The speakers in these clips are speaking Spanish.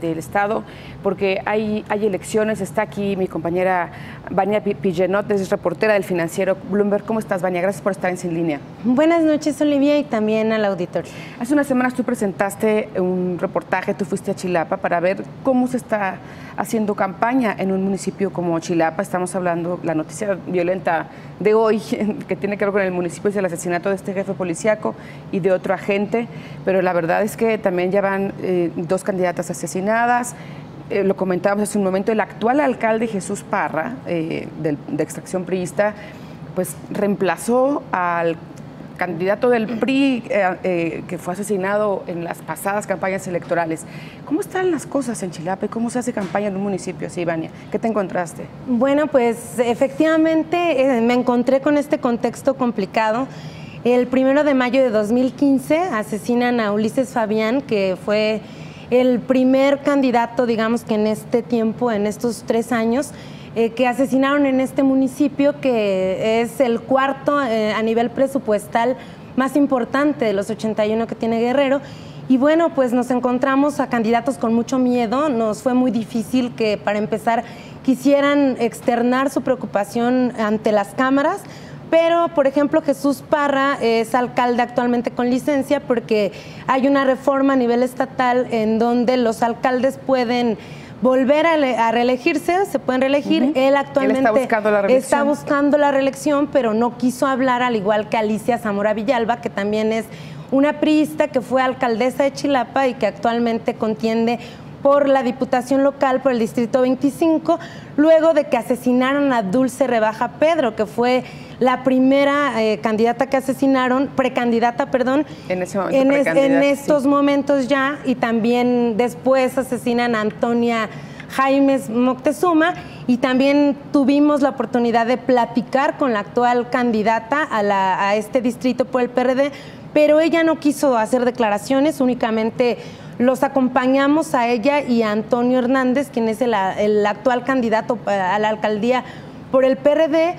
del Estado, porque hay, hay elecciones. Está aquí mi compañera Vania Pillenot, es reportera del financiero Bloomberg. ¿Cómo estás, Vania? Gracias por estar en Sin Línea. Buenas noches, Olivia, y también al auditorio. Hace unas semanas tú presentaste un reportaje, tú fuiste a Chilapa para ver cómo se está haciendo campaña en un municipio como Chilapa. Estamos hablando, la noticia violenta de hoy, que tiene que ver con el municipio, es el asesinato de este jefe policiaco y de otro agente, pero la verdad es que también ya van eh, dos candidatas asesinadas. Eh, lo comentábamos hace un momento, el actual alcalde Jesús Parra, eh, de extracción priista, pues reemplazó al candidato del PRI eh, que fue asesinado en las pasadas campañas electorales. ¿Cómo están las cosas en Chilapa y cómo se hace campaña en un municipio así, Ivania? ¿Qué te encontraste? Bueno, pues efectivamente me encontré con este contexto complicado. El primero de mayo de 2015 asesinan a Ulises Fabián, que fue el primer candidato, digamos que en este tiempo, en estos tres años, eh, que asesinaron en este municipio, que es el cuarto eh, a nivel presupuestal más importante de los 81 que tiene Guerrero. Y bueno, pues nos encontramos a candidatos con mucho miedo. Nos fue muy difícil que para empezar quisieran externar su preocupación ante las cámaras. Pero, por ejemplo, Jesús Parra es alcalde actualmente con licencia porque hay una reforma a nivel estatal en donde los alcaldes pueden volver a, reelegirse, se pueden reelegir. Él actualmente está, buscando la está buscando la reelección, pero no quiso hablar, al igual que Alicia Zamora Villalba, que también es una priista que fue alcaldesa de Chilapa y que actualmente contiende por la Diputación Local por el Distrito 25, luego de que asesinaron a Dulce Rebaja Pedro, que fue la primera eh, candidata que asesinaron, precandidata, perdón, en, en, estos momentos ya, y también después asesinan a Antonia Jaimes Moctezuma y también tuvimos la oportunidad de platicar con la actual candidata a, a este distrito por el PRD, pero ella no quiso hacer declaraciones, únicamente los acompañamos a ella y a Antonio Hernández, quien es el, actual candidato a la alcaldía por el PRD,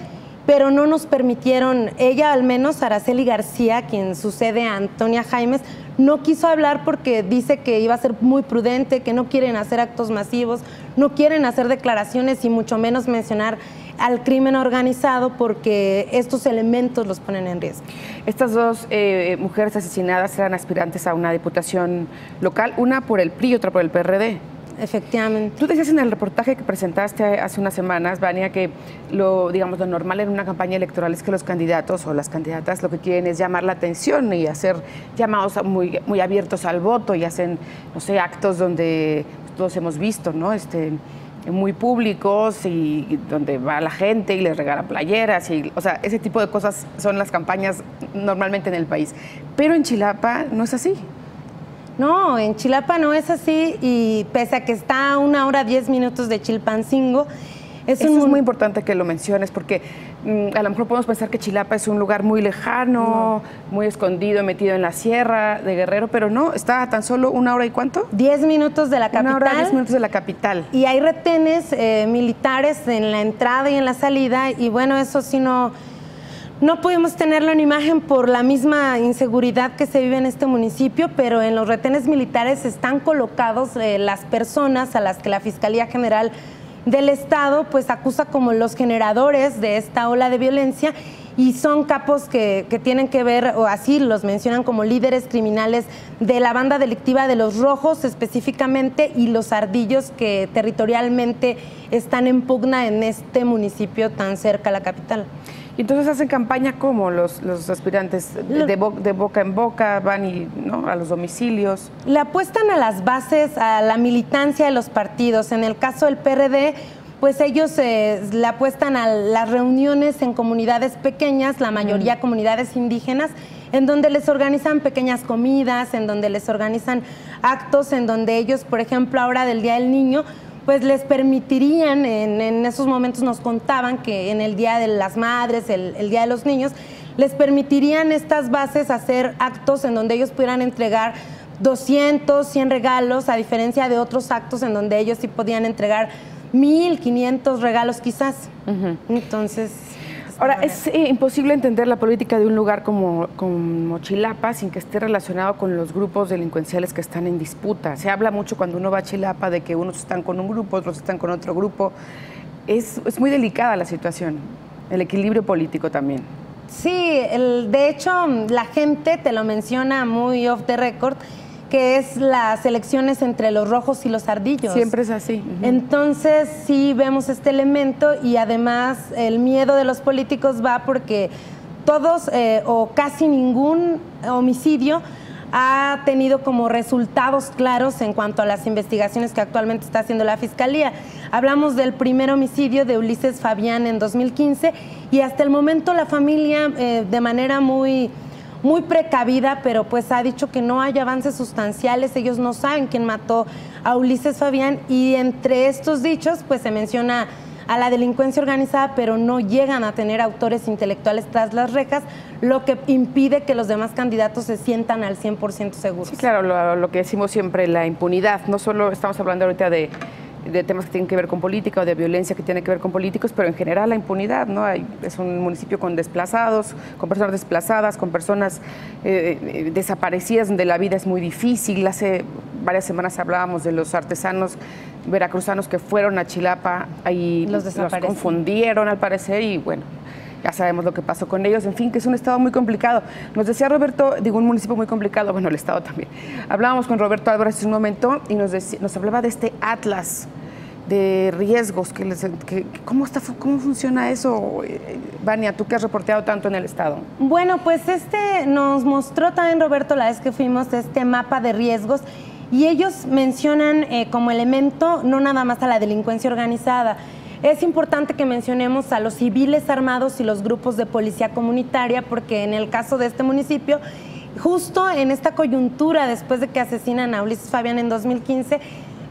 pero no nos permitieron, ella al menos, Araceli García, quien sucede a Antonia Jaimes, no quiso hablar porque dice que iba a ser muy prudente, que no quieren hacer actos masivos, no quieren hacer declaraciones y mucho menos mencionar al crimen organizado porque estos elementos los ponen en riesgo. Estas dos eh, mujeres asesinadas eran aspirantes a una diputación local, una por el PRI y otra por el PRD. Efectivamente. Tú decías en el reportaje que presentaste hace unas semanas, Vania, que lo, digamos, lo normal en una campaña electoral es que los candidatos o las candidatas lo que quieren es llamar la atención y hacer llamados muy, muy abiertos al voto y hacen, no sé, actos donde todos hemos visto, ¿no? Este, muy públicos y donde va la gente y les regala playeras y o sea ese tipo de cosas son las campañas normalmente en el país pero en Chilapa no es así no en Chilapa no es así y pese a que está a una hora diez minutos de Chilpancingo es, Eso es muy importante que lo menciones porque mm, a lo mejor podemos pensar que Chilapa es un lugar muy lejano, muy escondido, metido en la sierra de Guerrero, pero no, está a tan solo una hora y cuánto? Diez minutos de la capital. Una hora, diez minutos de la capital. Y hay retenes eh, militares en la entrada y en la salida y bueno, eso sí no... No pudimos tenerlo en imagen por la misma inseguridad que se vive en este municipio, pero en los retenes militares están colocados eh, las personas a las que la Fiscalía General del Estado pues acusa como los generadores de esta ola de violencia y son capos que, tienen que ver, o así los mencionan como líderes criminales de la banda delictiva de los rojos específicamente y los ardillos que territorialmente están en pugna en este municipio tan cerca a la capital. Y entonces hacen campaña como los, los aspirantes de, boca en boca, van y, ¿no? a los domicilios. Le apuestan a las bases, a la militancia de los partidos. En el caso del PRD, pues ellos eh, le apuestan a las reuniones en comunidades pequeñas, la mayoría comunidades indígenas, en donde les organizan pequeñas comidas, en donde les organizan actos, en donde ellos, por ejemplo, ahora del Día del Niño, pues les permitirían, en, esos momentos nos contaban que en el Día de las Madres, el, Día de los Niños, les permitirían estas bases hacer actos en donde ellos pudieran entregar 200, 100 regalos, a diferencia de otros actos en donde ellos sí podían entregar 1.500 regalos quizás. Entonces... Ahora, es eh, imposible entender la política de un lugar como, como Chilapa sin que esté relacionado con los grupos delincuenciales que están en disputa. Se habla mucho cuando uno va a Chilapa de que unos están con un grupo, otros están con otro grupo. Es, es muy delicada la situación, el equilibrio político también. Sí, el, de hecho, la gente te lo menciona muy off the record que es las elecciones entre los rojos y los ardillos. Siempre es así. Entonces sí vemos este elemento y además el miedo de los políticos va porque todos eh, o casi ningún homicidio ha tenido como resultados claros en cuanto a las investigaciones que actualmente está haciendo la Fiscalía. Hablamos del primer homicidio de Ulises Fabián en 2015 y hasta el momento la familia eh, de manera muy muy precavida, pero pues ha dicho que no hay avances sustanciales, ellos no saben quién mató a Ulises Fabián y entre estos dichos pues se menciona a la delincuencia organizada, pero no llegan a tener autores intelectuales tras las rejas, lo que impide que los demás candidatos se sientan al 100% seguros. Sí, claro, lo, lo, que decimos siempre, la impunidad. No solo estamos hablando ahorita de de temas que tienen que ver con política o de violencia que tiene que ver con políticos, pero en general la impunidad, ¿no? Hay, es un municipio con desplazados, con personas desplazadas, con personas eh, eh, desaparecidas, donde la vida es muy difícil. Hace varias semanas hablábamos de los artesanos veracruzanos que fueron a Chilapa y los, los confundieron al parecer y bueno, ya sabemos lo que pasó con ellos, en fin, que es un estado muy complicado. Nos decía Roberto, digo, un municipio muy complicado, bueno, el estado también. Hablábamos con Roberto Álvarez hace un momento y nos, nos hablaba de este atlas de riesgos, que, les, ¿cómo, está, ¿cómo funciona eso, Vania, tú que has reporteado tanto en el Estado? Bueno, pues este nos mostró también Roberto la vez que fuimos este mapa de riesgos y ellos mencionan eh, como elemento no nada más a la delincuencia organizada, es importante que mencionemos a los civiles armados y los grupos de policía comunitaria, porque en el caso de este municipio, justo en esta coyuntura, después de que asesinan a Ulises Fabián en 2015,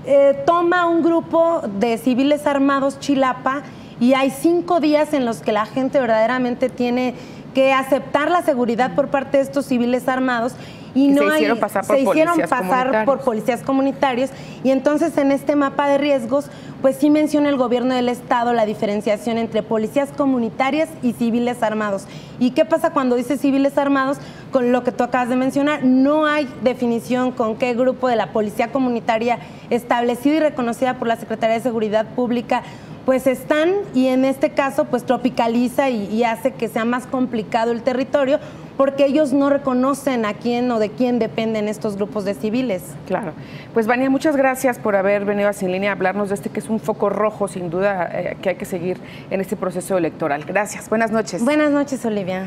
eh, toma un grupo de civiles armados Chilapa y hay cinco días en los que la gente verdaderamente tiene que aceptar la seguridad por parte de estos civiles armados y, no se hicieron pasar por se hicieron pasar por policías comunitarios y entonces en este mapa de riesgos pues sí menciona el gobierno del estado la diferenciación entre policías comunitarias y civiles armados. ¿Y qué pasa cuando dice civiles armados? Con lo que tú acabas de mencionar, no hay definición con qué grupo de la policía comunitaria establecida y reconocida por la Secretaría de Seguridad Pública pues están y en este caso pues tropicaliza y, hace que sea más complicado el territorio porque ellos no reconocen a quién o de quién dependen estos grupos de civiles. Claro. Pues Vania, muchas gracias por haber venido a Sin Línea a hablarnos de este que es un foco rojo sin duda eh, que hay que seguir en este proceso electoral. Gracias. Buenas noches. Buenas noches, Olivia.